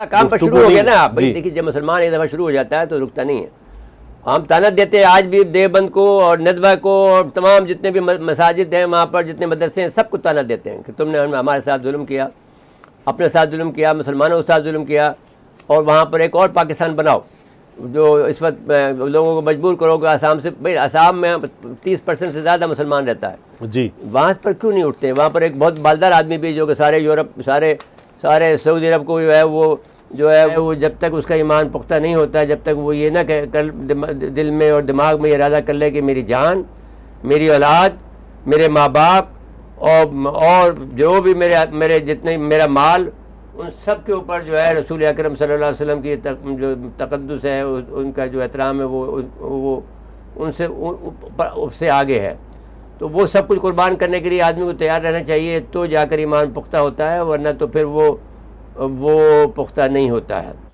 काम पर शुरू हो गया ना आप। देखिए जब मुसलमान एक दफ़ा शुरू हो जाता है तो रुकता नहीं है। हम ताना देते हैं आज भी देवबंद को और नदवा को और तमाम जितने भी मसाजिद हैं वहाँ पर जितने मदरसे हैं सबको ताना देते हैं कि तुमने हमारे साथ जुल्म किया अपने साथ जुल्म किया मुसलमानों के साथ जुल्म किया और वहाँ पर एक और पाकिस्तान बनाओ जो इस वक्त लोगों को मजबूर करोगे आसाम से भाई आसाम में तीस परसेंट से ज़्यादा मुसलमान रहता है। जी। वहाँ पर क्यों नहीं उठते? वहाँ पर एक बहुत बालदार आदमी भी जो कि सारे यूरोप सारे सारे सऊदी अरब को जो है वो जो है वो जब तक उसका ईमान पुख्ता नहीं होता जब तक वो ये ना कह कर दिल में और दिमाग में इरादा कर ले कि मेरी जान मेरी औलाद मेरे माँ बाप और और जो भी मेरे मेरे जितने मेरा माल उन सब के ऊपर जो है रसूल अकरम सल्लल्लाहु अलैहि वसल्लम की तक, जो तकदस है उ, उनका जो एहतराम है वो वो उनसे उससे आगे है। तो वो सब कुछ कुर्बान करने के लिए आदमी को तैयार रहना चाहिए तो जाकर ईमान पुख्ता होता है वरना तो फिर वो वो पुख्ता नहीं होता है।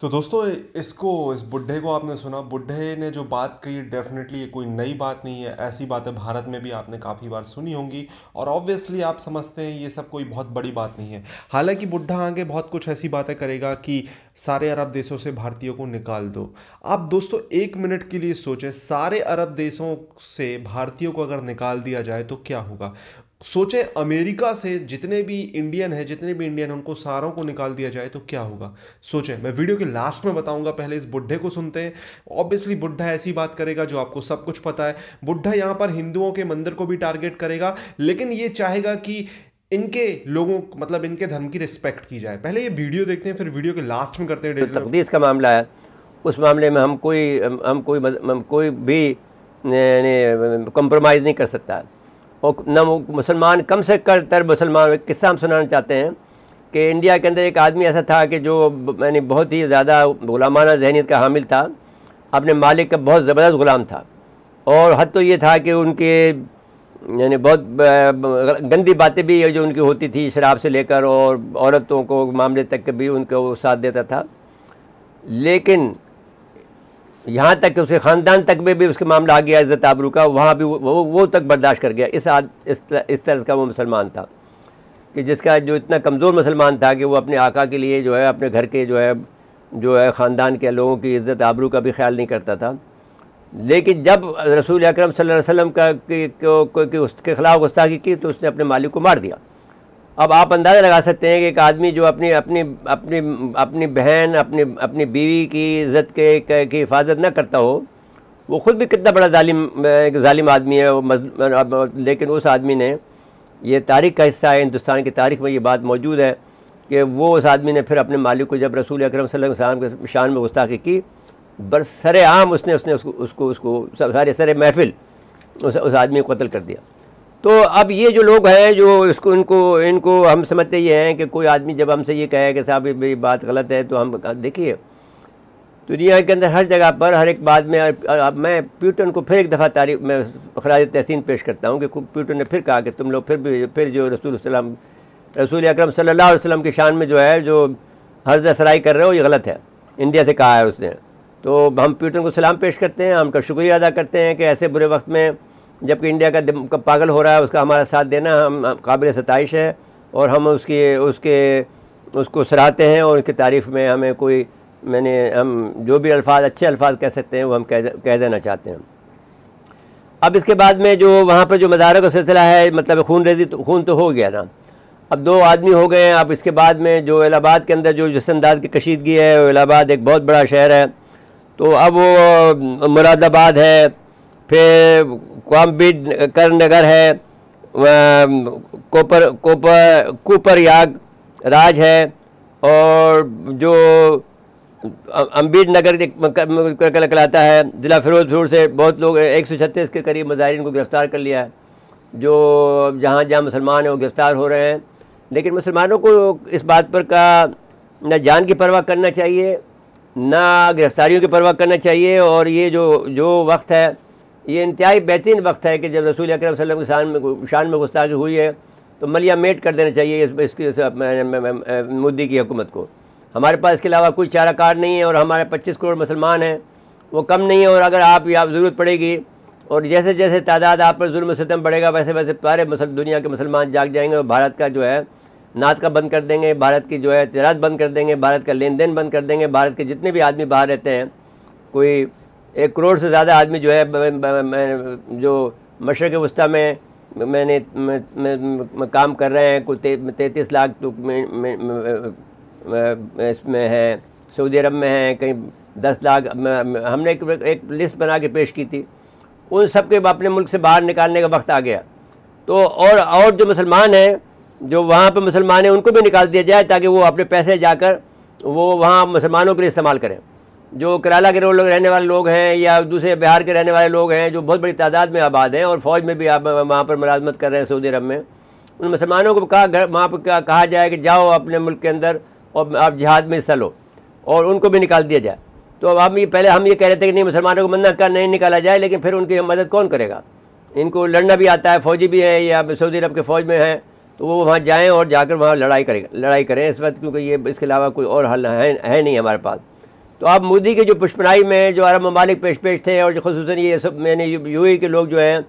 तो दोस्तों, इसको, इस बुढ़े को आपने सुना। बुढ़े ने जो बात कही डेफिनेटली ये कोई नई बात नहीं है। ऐसी बातें भारत में भी आपने काफ़ी बार सुनी होंगी। और ऑब्वियसली आप समझते हैं, ये सब कोई बहुत बड़ी बात नहीं है। हालाँकि बुढ़ा आगे बहुत कुछ ऐसी बातें करेगा कि सारे अरब देशों से भारतीयों को निकाल दो। आप दोस्तों, एक मिनट के लिए सोचें, सारे अरब देशों से भारतीयों को अगर निकाल दिया जाए तो क्या होगा? सोचें अमेरिका से जितने भी इंडियन हैं, जितने भी इंडियन हैं, उनको सारों को निकाल दिया जाए तो क्या होगा? सोचें, मैं वीडियो के लास्ट में बताऊँगा, पहले इस बुढ़े को सुनते हैं। ऑब्वियसली बुढ़ा ऐसी बात करेगा जो आपको सब कुछ पता है। बुढ़ा यहाँ पर हिंदुओं के मंदिर को भी टारगेट करेगा, लेकिन ये चाहेगा कि इनके लोगों मतलब इनके धर्म की रिस्पेक्ट की जाए। पहले ये वीडियो देखते हैं, फिर वीडियो के लास्ट में करते हैं। तकदीस का मामला है, उस मामले में हम कोई हम कोई हम कोई भी कॉम्प्रोमाइज़ नहीं कर सकता। और न मुसलमान कम से कर तर मुसलमान किस्सा हम सुनाना चाहते हैं कि इंडिया के अंदर एक आदमी ऐसा था कि जो यानी बहुत ही ज़्यादा गुलामाना जहनीत का हामिल था, अपने मालिक का बहुत ज़बरदस्त ग़ुलाम था। और हद तो ये था कि उनके, यानी बहुत गंदी बातें भी जो उनकी होती थी शराब से लेकर और औरतों को मामले तक भी उनको साथ देता था। लेकिन यहाँ तक उसके ख़ानदान तक में भी उसका मामला आ गया इज़्ज़त आबरू का वहाँ भी वो वो तक बर्दाश्त कर गया। इस आद, इस तरह का वो मुसलमान था कि जिसका जो इतना कमज़ोर मुसलमान था कि वो अपने आका के लिए जो है अपने घर के जो है जो है ख़ानदान के लोगों की इज़्ज़त आबरू का भी ख्याल नहीं करता था। लेकिन जब रसूल अक्रम का कि उसके ख़िलाफ़ गुस्ताखी की तो उसने अपने मालिक को मार दिया। अब आप अंदाज़ा लगा सकते हैं कि एक आदमी जो अपनी अपनी अपनी अपनी बहन, अपनी अपनी बीवी की इज़्ज़त के, की हिफाजत ना करता हो, वो ख़ुद भी कितना बड़ा जालिम जालिम आदमी है लेकिन उस आदमी ने ये तारीख़ का हिस्सा है, हिंदुस्तान की तारीख़ में ये बात मौजूद है कि वो उस आदमी ने फिर अपने मालिक को जब रसूल अक्रम वसल्लम के शान में गुस्ताखी की बस सर आम उसने उसने उसको उसको उसको सारे सर महफिल उस उस आदमी को कत्ल कर दिया। तो अब ये जो लोग हैं, जो इसको, इनको इनको हम समझते ये हैं कि कोई आदमी जब हमसे ये कहे कि साहब ये बात गलत है तो हम देखिए, दुनिया के अंदर हर जगह पर, हर एक बात में अब मैं प्यूटन को फिर एक दफ़ा तारीफ़, में खराज तहसीन पेश करता हूँ कि प्यूटन ने फिर कहा कि तुम लोग फिर भी, फिर जो रसूल रसूल अक्रम सल्लल्लाहु वसल्लम की शान में जो है, जो हर्ज सराई कर रहे हो, ये गलत है। इंडिया से कहा है उसने। तो हम प्यूटन को सलाम पेश करते हैं, हम उनका शुक्रिया अदा करते हैं कि ऐसे बुरे वक्त में जबकि इंडिया का पागल हो रहा है, उसका हमारा साथ देना, हम काबिल सतश है और हम उसकी, उसके, उसको सराहते हैं और उसकी तारीफ़ में हमें कोई, मैंने, हम जो भी अल्फाज, अच्छे अल्फाज कह सकते हैं, वो हम कह कह देना चाहते हैं। अब इसके बाद में जो, वहाँ पर जो मज़ार का सिलसिला है मतलब खून रेजी तो खून तो हो गया ना। अब दो आदमी हो गए हैं, अब इसके बाद में जो इलाहाबाद के अंदर जो जिस अंदाज की कशीदगी है इलाहाबाद एक बहुत बड़ा शहर है। तो अब वो, मुरादाबाद है फिर क्वाम्बिड कर नगर है कोपर कोपर, कुपर याग राज है और जो अम्बीड नगर कहलाता है, ज़िला फिरोजपुर से बहुत लोग, एक सौ छत्तीस के करीब मज़ाहरीन को गिरफ़्तार कर लिया है, जो जहाँ जहाँ मुसलमान हैं वो गिरफ़्तार हो रहे हैं। लेकिन मुसलमानों को इस बात पर का न जान की परवाह करना चाहिए, ना गिरफ़्तारियों की परवाह करना चाहिए और ये जो जो वक्त है ये इंतहाई बेहतरीन वक्त है कि जब रसूल अक्रम वसल्लम की शान में शान में गुस्ताखी हुई है तो मलिया मेट कर देना चाहिए इस, इसकी मोदी की हुकूमत को। हमारे पास इसके अलावा कोई चारा कार नहीं है और हमारे पच्चीस करोड़ मुसलमान हैं, वो कम नहीं है और अगर आप आप ज़रूरत पड़ेगी और जैसे जैसे तादाद आप पर जुल्म सितम बढ़ेगा, वैसे वैसे सारे दुनिया के मुसलमान जाग जाएँगे और भारत का जो है, नात का बंद कर देंगे, भारत की जो है तजारत बंद कर देंगे, भारत का लेन देन बंद कर देंगे, भारत के जितने भी आदमी बाहर रहते हैं, कोई एक करोड़ से ज़्यादा आदमी जो है मैं- जो मशरक़ वस्ती में मैंने मैं, मैं, काम कर रहे हैं कोई तैंतीस लाख तो इसमें है सऊदी अरब में है कहीं दस लाख हमने एक, एक लिस्ट बना के पेश की थी। उन सब के अपने मुल्क से बाहर निकालने का वक्त आ गया। तो और और जो मुसलमान हैं जो वहाँ पे मुसलमान हैं उनको भी निकाल दिया जाए ताकि वो अपने पैसे जाकर वो वहाँ मुसलमानों के लिए इस्तेमाल करें। जो केरला के लोग रहने वाले लोग हैं या दूसरे बिहार के रहने वाले लोग हैं जो बहुत बड़ी तादाद में आबाद हैं और फ़ौज में भी आप वहाँ पर मुलाजमत कर रहे हैं सऊदी अरब में उन मुसलमानों को कहा घर वहाँ पर कहा जाए कि जाओ अपने मुल्क के अंदर और आप जिहाद में हिस्सा लो और उनको भी निकाल दिया जाए। तो अब हम ये पहले हम ये कह रहे थे कि नहीं मुसलमानों को मन्ना कर नहीं निकाला जाए लेकिन फिर उनकी मदद कौन करेगा? इनको लड़ना भी आता है फ़ौजी भी है या सऊदी अरब के फ़ौज में हैं तो वो वहाँ जाएँ और जाकर वहाँ लड़ाई करें लड़ाई करें इस वक्त क्योंकि ये इसके अलावा कोई और हल है, है नहीं हमारे पास। तो आप मोदी के जो पुष्पनाई में जो अरब ममालिक पेश पेश थे और जो खसूस ये सब मैंने यू के लोग जो हैं,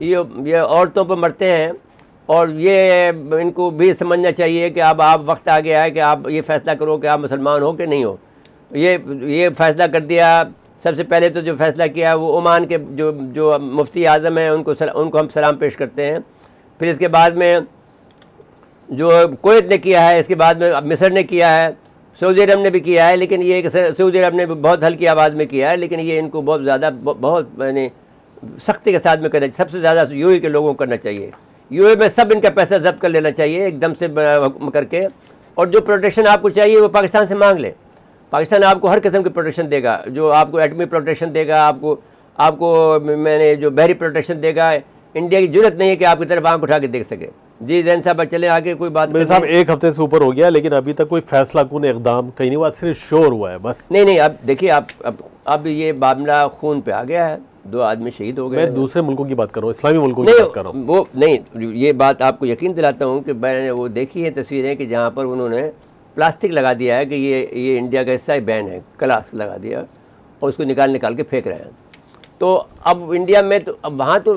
ये ये औरतों पर मरते हैं और ये इनको भी समझना चाहिए कि अब आप वक्त आ गया है कि आप ये फ़ैसला करो कि आप मुसलमान हो कि नहीं हो। ये ये फ़ैसला कर दिया। सबसे पहले तो जो फ़ैसला किया वो ओमान के जो जो मुफ्ती आज़म हैं, उनको उनको हम सलाम पेश करते हैं। फिर इसके बाद में जो कोयत ने किया है, इसके बाद में मिस्र ने किया है। सऊदी अरब ने भी किया है, लेकिन ये सऊदी अरब ने बहुत हल्की आवाज़ में किया है, लेकिन ये इनको बहुत ज़्यादा बहुत मैंने सख्ती के साथ में करना सबसे ज़्यादा यू के लोगों को करना चाहिए। यू में सब इनका पैसा जब्त कर लेना चाहिए, एकदम से करके। और जो प्रोटेक्शन आपको चाहिए, वो पाकिस्तान से मांग लें। पाकिस्तान आपको हर किस्म की प्रोटेक्शन देगा। जो आपको एटमी प्रोटेक्शन देगा, आपको आपको मैंने जो बहरी प्रोटेक्शन देगा, इंडिया की ज़रूरत नहीं है कि आपकी तरफ़ आँख उठा के देख सके। जी जैन साहब चले आगे कोई बात मेरे साहब एक हफ़्ते से ऊपर हो गया लेकिन अभी तक कोई फैसला कौन इकदाम कहीं नहीं बात सिर्फ़ शोर हुआ है बस। नहीं नहीं अब देखिए आप अब अब ये मामला खून पे आ गया है दो आदमी शहीद हो गए मैं दूसरे मुल्कों की बात कर रहा हूँ इस्लामी मुल्कों की बात कर रहा नहीं वो नहीं ये बात आपको यकीन दिलाता हूँ कि मैंने वो देखी है तस्वीरें कि जहाँ पर उन्होंने प्लास्टिक लगा दिया है कि ये ये इंडिया का हिस्सा बैन है क्लास लगा दिया और उसको निकाल निकाल के फेंक रहे हैं। तो अब इंडिया में तो अब वहाँ तो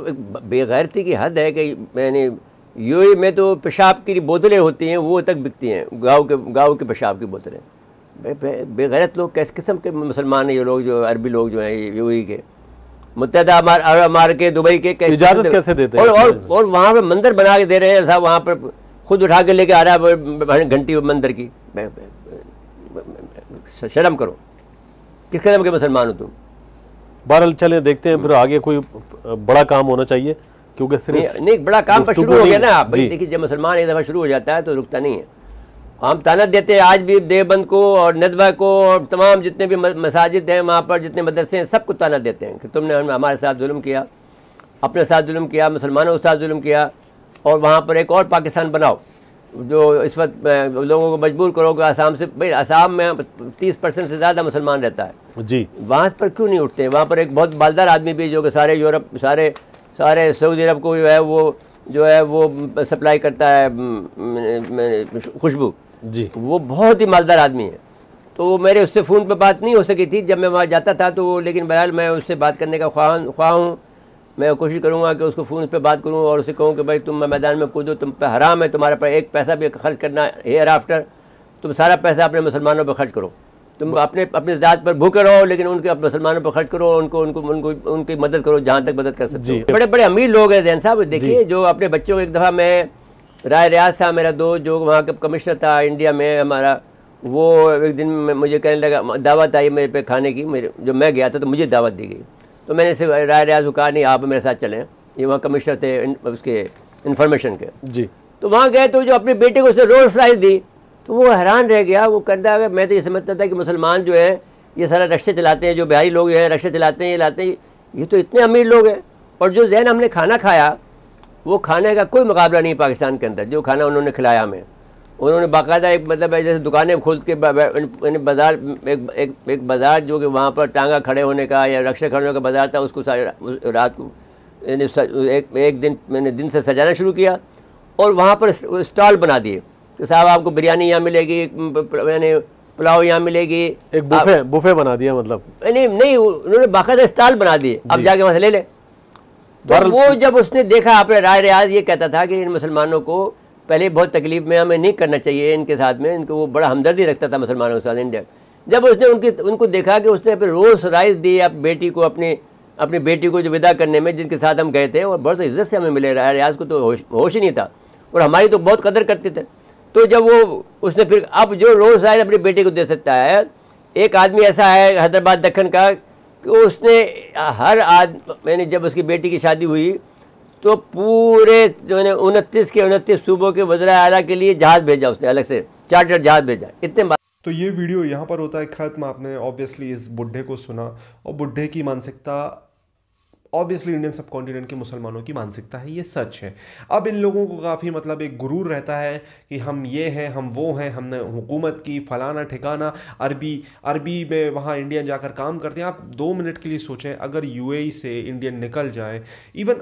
बेगैरती की हद है कि मैंने यू में तो पेशाब की बोतलें होती हैं वो तक बिकती हैं गाँव के गाँव के पेशाब की बोतलें। बेगैरत लोग कैसे किस्म के मुसलमान हैं ये लोग जो अरबी लोग जो हैं यू के? मुतहदा अरब अमार के दुबई के इजाज़त कैसे देते हैं और और, और वहाँ पर मंदिर बना के दे रहे हैं साहब वहाँ पर खुद उठा के लेके आ रहा है घंटी मंदिर की। शर्म करो। किस कदम के मुसलमान हो तुम? बहरहाल चले देखते हैं फिर आगे कोई बड़ा काम होना चाहिए। क्योंकि नहीं, सिर्फ़ नहीं बड़ा काम पर शुरू हो गया ना। आप देखिए जब मुसलमान एक दफ़ा शुरू हो जाता है तो रुकता नहीं है। हम ताना देते हैं आज भी देवबंद को और नदवा को और तमाम जितने भी मसाजिद हैं वहाँ पर जितने मदरसे हैं सबको ताना देते हैं कि तुमने हमारे साथ जुल्म किया अपने साथ जुल्म किया मुसलमानों के साथ जुल्म किया और वहाँ पर एक और पाकिस्तान बनाओ जो इस वक्त लोगों को मजबूर करोगे आसाम से भाई आसाम में तीस परसेंट से ज़्यादा मुसलमान रहता है। जी। वहाँ पर क्यों नहीं उठते? वहाँ पर एक बहुत मालदार आदमी भी जो कि सारे यूरोप सारे सारे सऊदी अरब को जो है वो जो है वो सप्लाई करता है खुशबू। जी। वो बहुत ही मालदार आदमी है। तो वो मेरे उससे फ़ोन पे बात नहीं हो सकी थी। जब मैं वहाँ जाता था तो लेकिन बहरहाल मैं उससे बात करने का ख्वाह ख्वाह हूँ। मैं कोशिश करूँगा कि उसको फ़ोन पे बात करूँ और उसे कहूँ कि भाई तुम मैदान में कूदो तुम पे हराम है तुम्हारे पर एक पैसा भी खर्च करना हेयर आफ्टर तुम सारा पैसा अपने मुसलमानों पर खर्च करो। तुम अपने अपने ज़ात पर भूखे रहो लेकिन उनके अपने मुसलमानों पर खर्च करो उनको उनको उनको उनकी मदद करो जहाँ तक मदद कर सकते। हो। बड़े बड़े अमीर लोग हैं जैन साहब देखिए जो। अपने बच्चों को एक दफ़ा मैं राय रियाज था मेरा दोस्त जो वहाँ का कमिश्नर था इंडिया में हमारा वो एक दिन मुझे कहने लगा दावत आई मेरे पे खाने की मेरे जो मैं गया था तो मुझे दावत दी गई। तो मैंने इसे राय रियाज को कहा नहीं आप मेरे साथ चलें। ये वहाँ कमिश्नर थे उसके इन्फॉर्मेशन के। जी। तो वहाँ गए तो जो अपने बेटे को उसने रोल्स राइस दी तो वो हैरान रह गया, वो कहता है, मैं तो ये समझता था कि मुसलमान जो है, ये सारा रक्शे चलाते हैं, जो बिहारी लोग हैं रक्शे चलाते हैं, ये लाते हैं, ये तो इतने अमीर लोग हैं। और जो जैन हमने खाना खाया, वो खाने का कोई मुकाबला नहीं पाकिस्तान के अंदर, जो खाना उन्होंने खिलाया हमें। उन्होंने बाकायदा एक मतलब जैसे दुकानें खोल के बाज़ार, एक एक एक बाज़ार जो कि वहाँ पर टांगा खड़े होने का या रक्षा खड़े होने का बाज़ार था, उसको सारे रात को एक एक दिन मैंने दिन से सजाना शुरू किया और वहाँ पर स्टॉल बना दिए। कि साहब आपको बिरयानी यहाँ मिलेगी यानी पुलाव यहाँ मिलेगी। एक बुफे बुफे बना दिया मतलब। नहीं नहीं उन्होंने बाकायदा स्टॉल बना दिए। अब जाके वहाँ से ले लें। तो वो जब उसने देखा अपने राय रियाज ये कहता था कि इन मुसलमानों को पहले बहुत तकलीफ़ में हमें नहीं करना चाहिए इनके साथ में इनको वो बड़ा हमदर्दी रखता था मुसलमानों के साथ इंडिया। जब उसने उनकी उनको देखा कि उसने फिर रोज़ राइस दी आप बेटी को अपनी अपनी बेटी को जो विदा करने में जिनके साथ हम गए थे और बहुत इज़्ज़त से हमें मिले रहा रियाज को तो होश होश ही नहीं था। और हमारी तो बहुत कदर करते थे। तो जब वो उसने फिर, अब जो रोज़ राइस अपने बेटे को दे सकता है, एक आदमी ऐसा है हैदराबाद दक्खन का, कि उसने हर आदमी मैंने जब उसकी बेटी की शादी हुई तो पूरे जो उनतीस के उनतीस सूबों के वजरा अला के लिए जहाज़ भेजा उसने, अलग से चार्टर जहाज़ भेजा, इतने तो ये वीडियो यहाँ पर होता है ख़त्म आपने ऑब्वियसली इस बुढ़े को सुना, और बुढ़े की मानसिकता ऑब्वियसली इंडियन सब कॉन्टिनेंट के मुसलमानों की मानसिकता है, ये सच है। अब इन लोगों को काफ़ी मतलब एक गुरूर रहता है कि हम ये हैं, हम वो हैं, हमने हुकूमत की, फलाना ठिकाना, अरबी अरबी में वहाँ इंडियन जाकर काम करते हैं। आप दो मिनट के लिए सोचें, अगर यूएई से इंडियन निकल जाएँ, इवन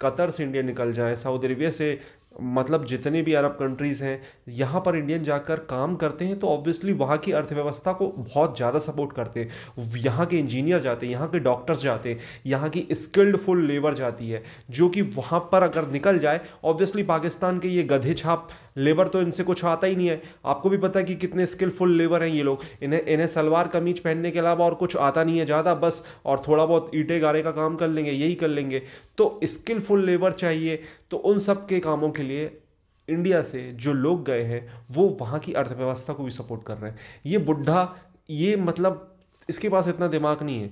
कतर से इंडियन निकल जाएँ, सऊदी अरबिया से मतलब जितने भी अरब कंट्रीज़ हैं, यहाँ पर इंडियन जाकर काम करते हैं तो ऑब्वियसली वहाँ की अर्थव्यवस्था को बहुत ज़्यादा सपोर्ट करते हैं। यहाँ के इंजीनियर जाते हैं, यहाँ के डॉक्टर्स जाते हैं, यहाँ की स्किल्ड फुल लेबर जाती है, जो कि वहाँ पर अगर निकल जाए ऑब्वियसली पाकिस्तान के ये गधे छाप लेबर तो इनसे कुछ आता ही नहीं है। आपको भी पता है कि कितने स्किलफुल लेबर हैं ये लोग। इन्हें इन्हें सलवार कमीज पहनने के अलावा और कुछ आता नहीं है ज़्यादा, बस और थोड़ा बहुत ईटे गारे का काम कर लेंगे, यही कर लेंगे। तो स्किलफुल लेबर चाहिए। तो उन सब के कामों के लिए इंडिया से जो लोग गए हैं, वो वहाँ की अर्थव्यवस्था को भी सपोर्ट कर रहे हैं। ये बुढ़ा, ये मतलब इसके पास इतना दिमाग नहीं है।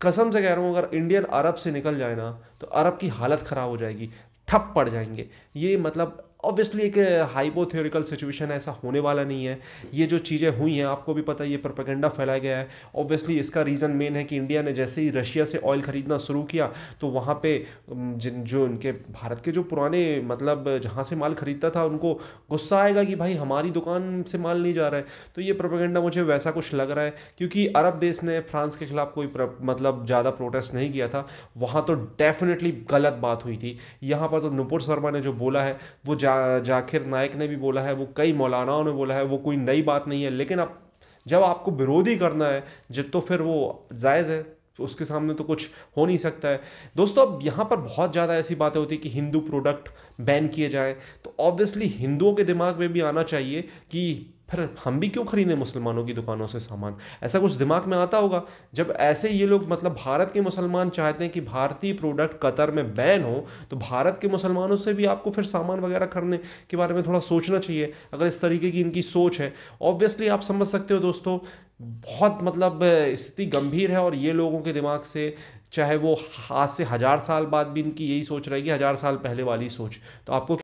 कसम से कह रहा हूँ, अगर इंडियन अरब से निकल जाए ना तो अरब की हालत ख़राब हो जाएगी। ठप पड़ जाएँगे। ये मतलब ऑब्वियसली एक हाइपोथेरिकल सिचुएशन ऐसा होने वाला नहीं है। ये जो चीज़ें हुई हैं, आपको भी पता है, ये प्रोपेगेंडा फैलाया गया है। ऑब्वियसली इसका रीज़न मेन है कि इंडिया ने जैसे ही रशिया से ऑयल ख़रीदना शुरू किया तो वहाँ पे जिन, जो इनके भारत के जो पुराने मतलब जहाँ से माल ख़रीदता था, उनको गुस्सा आएगा कि भाई, हमारी दुकान से माल नहीं जा रहा है। तो ये प्रोपेगेंडा मुझे वैसा कुछ लग रहा है, क्योंकि अरब देश ने फ्रांस के खिलाफ कोई मतलब ज़्यादा प्रोटेस्ट नहीं किया था। वहाँ तो डेफिनेटली गलत बात हुई थी। यहाँ पर तो नुपुर शर्मा ने जो बोला है, वो जा जाकिर नायक ने भी बोला है, वो कई मौलानाओं ने बोला है, वो कोई नई बात नहीं है, लेकिन अब जब आपको विरोधी करना है, जब तो फिर वो जायज़ है तो उसके सामने तो कुछ हो नहीं सकता है। दोस्तों, अब यहाँ पर बहुत ज़्यादा ऐसी बातें होती है कि हिंदू प्रोडक्ट बैन किए जाएँ तो ऑब्वियसली हिंदुओं के दिमाग में भी आना चाहिए कि फिर हम भी क्यों खरीदें मुसलमानों की दुकानों से सामान? ऐसा कुछ दिमाग में आता होगा। जब ऐसे ये लोग मतलब भारत के मुसलमान चाहते हैं कि भारतीय प्रोडक्ट कतर में बैन हो तो भारत के मुसलमानों से भी आपको फिर सामान वगैरह खरीदने के बारे में थोड़ा सोचना चाहिए, अगर इस तरीके की इनकी सोच है। ऑब्वियसली आप समझ सकते हो दोस्तों, बहुत मतलब स्थिति गंभीर है और ये लोगों के दिमाग से, चाहे वो आज से हज़ार साल बाद भी इनकी यही सोच रहेगी, हज़ार साल पहले वाली सोच। तो आपको